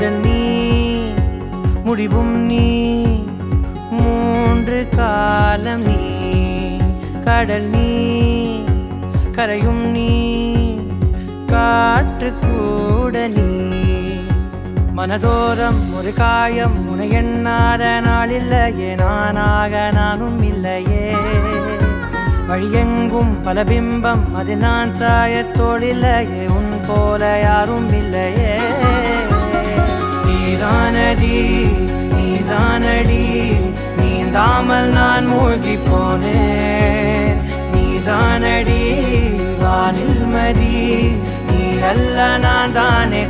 முதல் நீ முடிவும் நீ மூன்று காலம் நீ கடல் நீ கரையும் நீ காற்று கூட நீ. மனதோரம் ஒரு காயம் உனையெண்ணாத நாள் இல்லையே நானாக நானும் இல்லையே. வழியெங்கும் பல பிம்பம் அது நான் சாயத்தோடில்லையே உன் போல யாரும் இல்லையே. நீந்தாமல் நான் மூழ்கி போனேன். நீதானடி வானில் மதி. நீ அல்ல நான் தானே